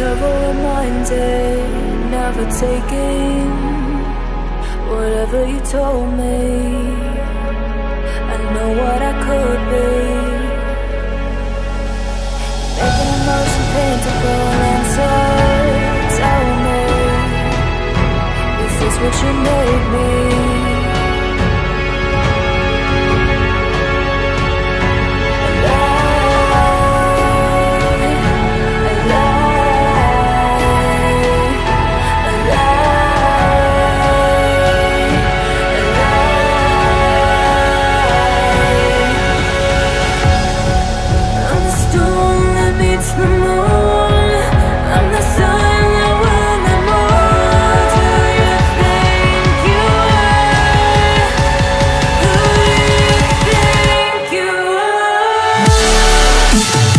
never reminded, never taking whatever you told me. I know what I could be. Making emotion paintable and so tell me, is this what you made me? Thank